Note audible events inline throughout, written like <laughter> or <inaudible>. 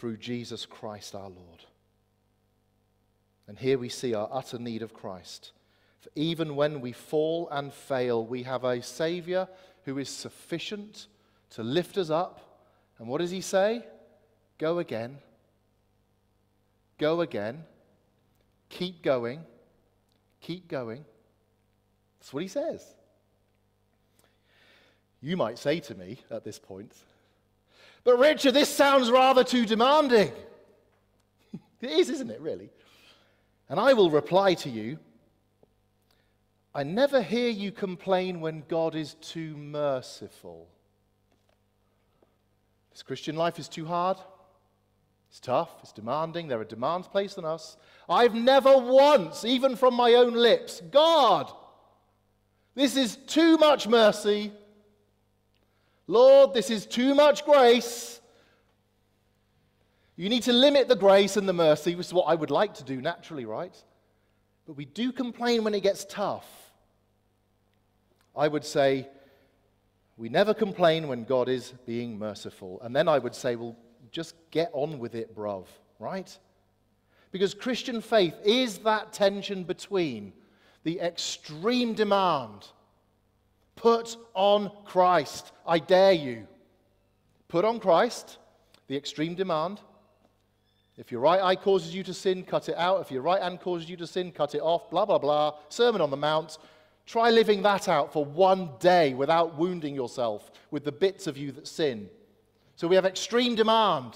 through Jesus Christ our Lord. And here we see our utter need of Christ. For even when we fall and fail, we have a Savior who is sufficient to lift us up. And what does he say? Go again. Go again. Keep going. Keep going. That's what he says. You might say to me at this point, but Richard, this sounds rather too demanding. <laughs> it is, isn't it, really? And I will reply to you I never hear you complain when God is too merciful. This Christian life is too hard. It's tough. It's demanding. There are demands placed on us. I've never once, even from my own lips, God, this is too much mercy. Lord, this is too much grace. You need to limit the grace and the mercy, which is what I would like to do naturally, right? But we do complain when it gets tough. I would say, we never complain when God is being merciful. And then I would say, well, just get on with it, bruv, right? Because Christian faith is that tension between the extreme demand put on Christ. I dare you. Put on Christ, the extreme demand. If your right eye causes you to sin, cut it out. If your right hand causes you to sin, cut it off. Blah, blah, blah. Sermon on the Mount. Try living that out for one day without wounding yourself with the bits of you that sin. So we have extreme demand.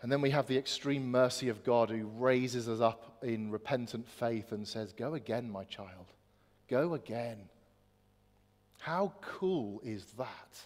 And then we have the extreme mercy of God who raises us up in repentant faith and says, Go again, my child. Go again. How cool is that?